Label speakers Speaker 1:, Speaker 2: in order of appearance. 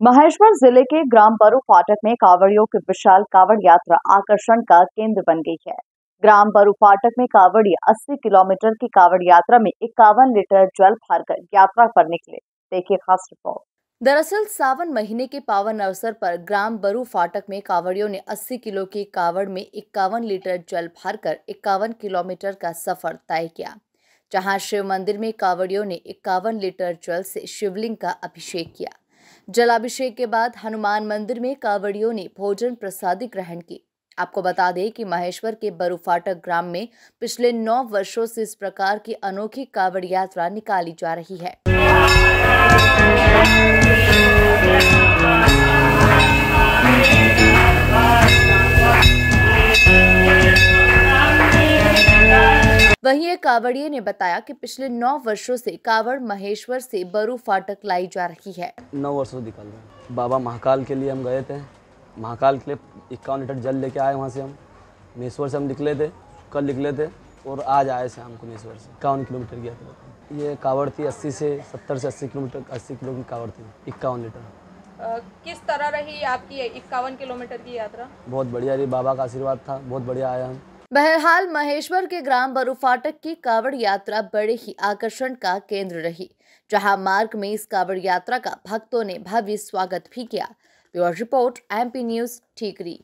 Speaker 1: महेश्वर ज़िले के ग्राम बरू फाटक में कावड़ियों की विशाल कावड़ यात्रा आकर्षण का केंद्र बन गई है। ग्राम बरू फाटक में कावड़ी 80 किलोमीटर की कावड़ यात्रा में इक्यावन लीटर जल भरकर यात्रा पर निकले। देखिए खास रिपोर्ट।
Speaker 2: दरअसल, सावन महीने के पावन अवसर पर ग्राम बरू फाटक में कावड़ियों ने 80 किलो की कावड़ में इक्यावन लीटर जल भरकर इक्यावन किलोमीटर का सफ़र तय किया, जहाँ शिव मंदिर में कावड़ियों ने इक्यावन लीटर जल से शिवलिंग का अभिषेक किया। जलाभिषेक के बाद हनुमान मंदिर में कावड़ियों ने भोजन प्रसादी ग्रहण की। आपको बता दें कि महेश्वर के बरुफाटक ग्राम में पिछले नौ वर्षों से इस प्रकार की अनोखी कावड़ यात्रा निकाली जा रही है। वहीं एक कावड़िए ने बताया कि पिछले नौ वर्षों से कावड़ महेश्वर से बरू फाटक लाई जा रही है।
Speaker 3: नौ वर्षों निकल रहे बाबा महाकाल के लिए हम गए थे। महाकाल के लिए इक्यावन लीटर जल लेके आए वहाँ से हम। महेश्वर से हम निकले थे कल निकले थे और आज आए थे को महेश्वर से। इक्यावन किलोमीटर की यात्रा ये कावड़ थी अस्सी से सत्तर से अस्सी किलोमीटर अस्सी किलो की कावड़ थी। इक्यावन लीटर।
Speaker 4: किस तरह रही आपकी इक्यावन किलोमीटर की यात्रा?
Speaker 3: बहुत बढ़िया रही। बाबा का आशीर्वाद था। बहुत बढ़िया आया हम।
Speaker 2: बहरहाल, महेश्वर के ग्राम बरुफाटक की कावड़ यात्रा बड़े ही आकर्षण का केंद्र रही, जहाँ मार्ग में इस कावड़ यात्रा का भक्तों ने भव्य स्वागत भी किया। Bureau report, MP news, Thikri.